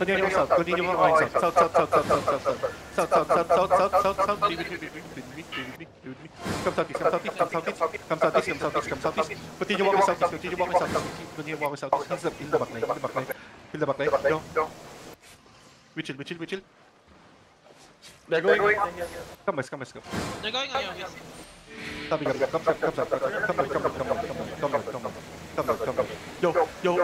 Continuum stop, continuum line stop. Stop, stop, stop, stop, stop, stop, stop. Stop, stop, stop, stop, stop, stop, stop. Come southeast, come southeast, come southeast. Come southeast, come southeast, come southeast. Continue walking southeast, continue walking southeast. Continue walking southeast. He's They're going. Come, guys, come, guys, come. They're going on your heels. Come, come, come, come,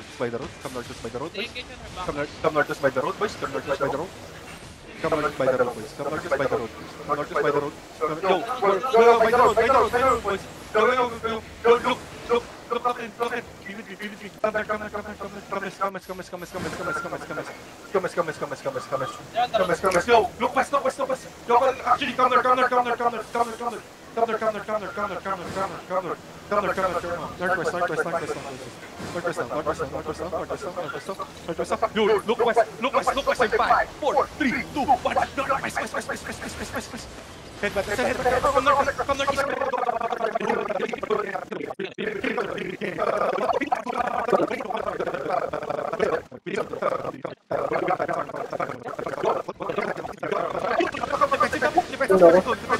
northeast by the road. Come northeast by the road, boys. Come, nor come northeast by the road, boys. Come northeast by the road. Come northeast by the road, boys. Come northeast by the road. Come northeast by the road. Come by the road, by the road, by the road, boys. Go, go, go, go, look, look, look, come in, come in. Immediately, immediately. Come back, come back, come back, come back, come back, come back, come back, come back, come back, come back, come back, come back. Come back, come back, come back, come back, come back. Come back, come back. Yo, look west, look west, look west. Yo, actually, come there, come there, come there, come there, come there, come there. Counter, counter, counter, counter, counter, counter, counter, counter, counter, counter, counter, northwest, northwest, conversando, vai conversando, vai conversando, vai conversando, vai conversando, vai conversando. Não, não começa, não começa, não começa, vai. Por, tri, tu, vai, não, não, mais, mais, mais, mais, mais, mais, mais, mais, mais. Red, vai, vai, vai, vai, vai, vai, vai, vai, vai, vai, vai, vai,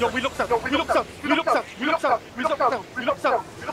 Yo, we look south, we look south, we look south, we look south, we look south, we look south.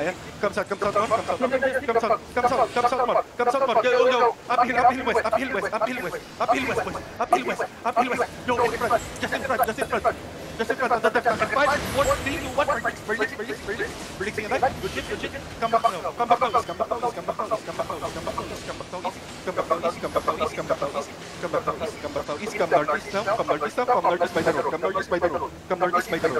Ayan, comes out, comes out, comes out, comes out, comes out, comes out, comes out, more, comes out, more, go, go, uphill, uphill west, uphill west, uphill west, uphill west, boys, uphill west, uphill west, no, in front, just in front, just in front, just in front, on the left, and five, one, three, two, one, predicts, predicts, predicts, predicts, predicting it, right, good shit, good shit, come back now, come back now, come back now, come back now, come back now, come back now, come back now, come back now, come back now, come back now, come back now, come back now, come back now, come northeast now, come northeast now, come northeast by the road, come northeast by the road, come northeast by the road,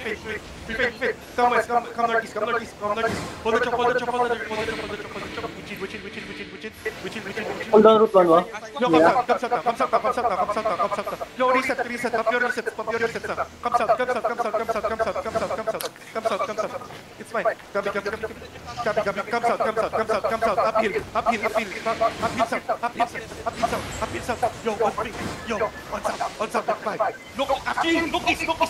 fake, fake, fake, fake. Come west, come, come northeast, come northeast, come northeast. Hold the chop, hold the chop, hold the chop, hold the chop, hold the chop, hold the chop. Which is, which is, which is, which is, which is, which is, which is, which is. Hold on, route one, wa? No, come south, come south, come south, come south, come south, come south. No, reset, reset, pump your resets, pump your resets. Come south, come south, come south, come south, come south, come south, come south, come south, come south. It's fine. Come, come, come, come. Come, come, come south, come south, come south, come south. Up hill, up hill, up hill, up hill south, up hill south, up hill south, up hill south. Yo, on pink, yo, on south, on south, five. Look, after you, look east, look east.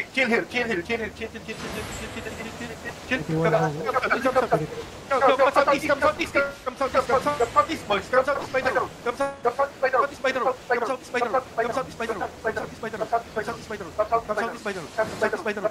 Kill here, kill here, kill here, kill here, kill here, kill here, kill here, kill here, kill here, come southeast, come southeast, come southeast, come southeast, boys, come southeast by the road, come southeast by the road, come southeast by the road, come southeast by the road, come southeast by the road, come southeast by the road, come southeast by the road, come southeast by the road, come southeast by the road,